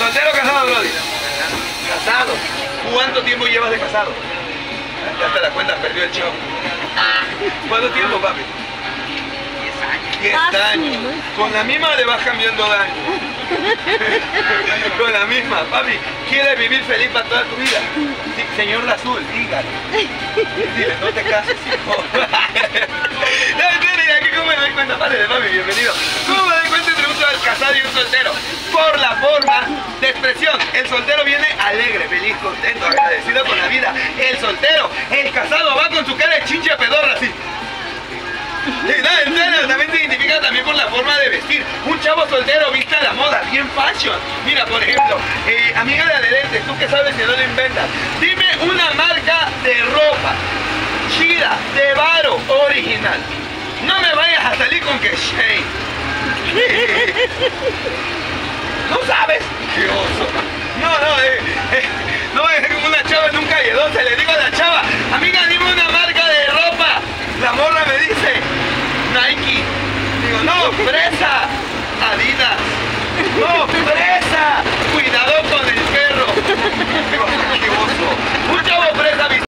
¿Soltero o casado, Brody? Casado. ¿Cuánto tiempo llevas de casado? Ya te das cuenta, perdió el chavo. ¿Cuánto tiempo, papi? 10 años. Con la misma le vas cambiando de año. Con la misma, papi. ¿Quieres vivir feliz para toda tu vida? Sí, señor de azul, dígale. Dile, no te cases, hijo. ¿Y aquí cómo me doy cuenta? Padre de papi, bienvenido. ¿Cómo me doy cuenta entre un casado y un soltero? Por la forma de expresión. El soltero viene alegre, feliz, contento, agradecido con la vida. El soltero, el casado va con su cara de chincha pedorra así. También se identifica también por la forma de vestir. Un chavo soltero vista a la moda, bien fashion. Mira, por ejemplo, eh, amiga de adherentes, tú que sabes que no lo inventas. Dime una marca de ropa chida, de varo, original. No me vayas a salir con que Shane. ¿No sabes? ¡Qué oso! No, no, eh, eh, no es como una chava en un calledón. Se le digo a la chava, amiga, dime una marca de ropa. La morra me dice, Nike. No, fresa. Adidas. No, fresa.